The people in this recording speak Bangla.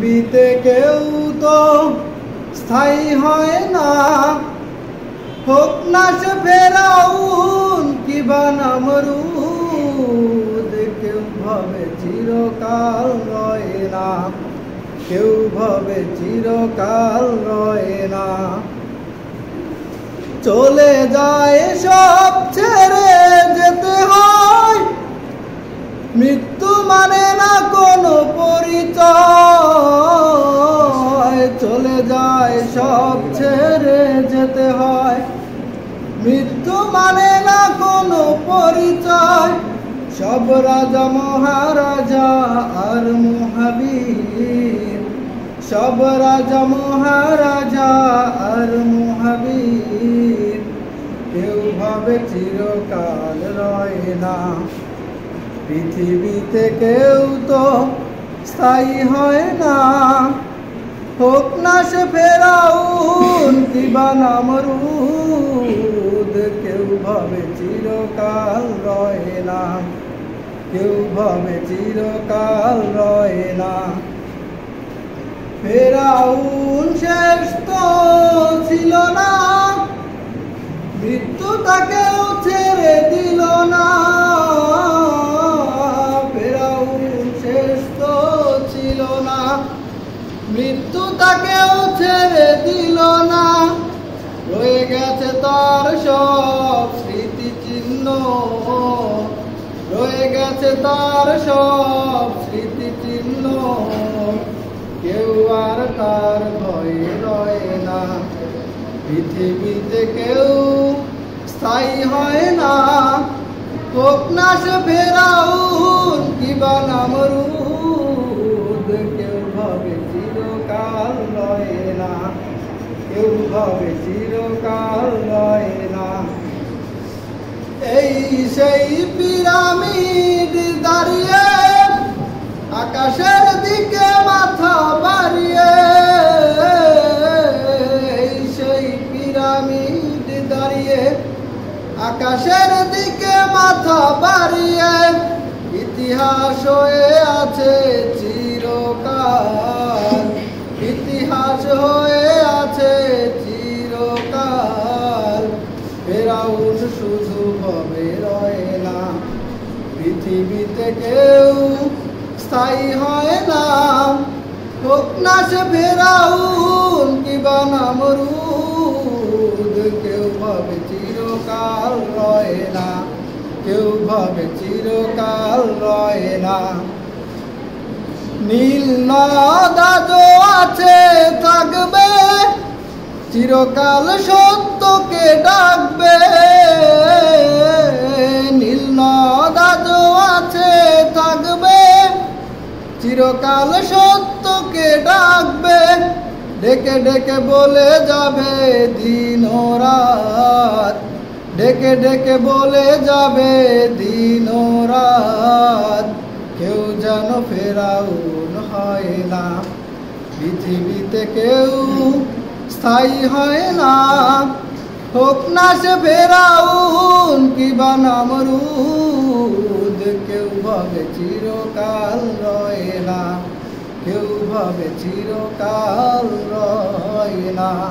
পৃথিবীতে কেউ তো স্থায়ী হয় না। হোক না সে ফেরাউন কিবা নামরুদ কেউ ভাবে চিরকাল রয় না। কেউ ভাবে চিরকাল রয় না। চলে যায় সব ছেড়ে যেতে হয়। মৃত্যু মানে না মানে না কোনো পরিচয়। সব রাজা, মহারাজা আর মহাবীর। সব রাজা, মহারাজা আর মহাবীর। কেউ ভাবে চিরকাল রয় না। পৃথিবীতে কেউ তো স্থায়ী হয় না। হোক না সে ফেরাউন কিবা নামরুদ কেউ ভাবে চিরকাল রয়ে না, কেউ ভাবে চিরকাল রয়ে না। ফেরাউন শেষ তো গেছে তার সব স্মৃতিচিহ্ন কেউ আর তার ভয়ে রয় না। পৃথিবীতে কেউ স্থায়ী হয় না। সে ফেরাউন কিবা নামরুদ কেউ ভাবে চিরকাল রয় না। কেউ ভাবে চিরকাল রয় না। এই সেই মাথা বাড়িয়ে ইতিহাস হয়ে আছে চিরকাল। ইতিহাস হয়ে আছে চিরকাল। ফেরাউন শুধু ভবে রয় না। পৃথিবীতে কেউ স্থায়ী হয় না। হোক না সে ফেরাউন কিবা নামরুদ, কেউ ভাবে চিরকাল রয়ে না। কেউ ভাবে চিরকাল রয় না। নীল নদাজো আছে, থাকবে। চিরকাল সত্যকে ডাকবে। নীল নদাজো আছে, থাকবে। চিরকাল সত্যকে ডাকবে। ডেকে ডেকে বলে যাবে দিন রাত ডেকে ডেকে বলে যাবে দিন রাত। কেউ যেন ফেরাউন হয় না। পৃথিবীতে কেউ স্থায়ী হয় না। হোক না সে ফেরাউন কিবা নামরুদ কেউ ভাবে চিরকাল রয় না। কেউ ভাবে চিরকাল রয় না।